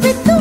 give it